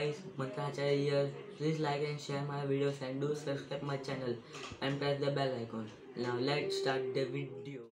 guys, Mantracharya here. Please like and share my videos and do subscribe my channel and press the bell icon. Now let's start the video.